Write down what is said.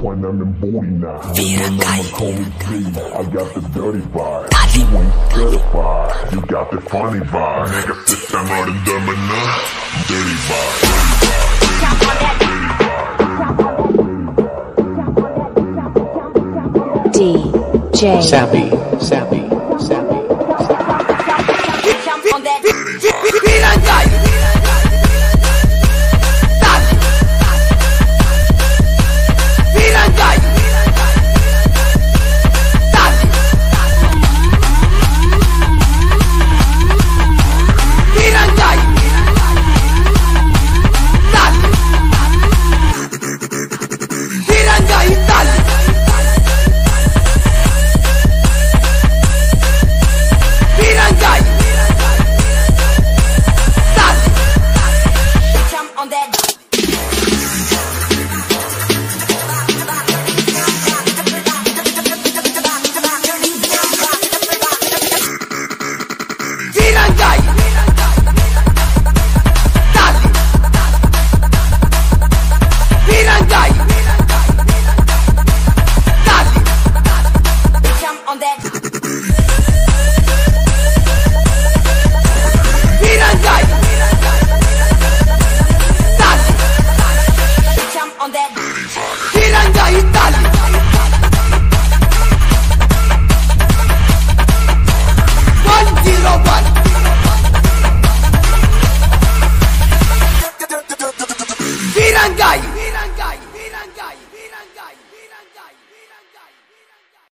when I'm in booty now. When I'm a Kobe B, I got the dirty vibe. Dali. You ain't certified, you got the funny vibe. Nigga, sit down right and dumb enough. Dirty vibe, dirty dirty. DJ. Sappy, sappy, sappy, sappy. Firangai!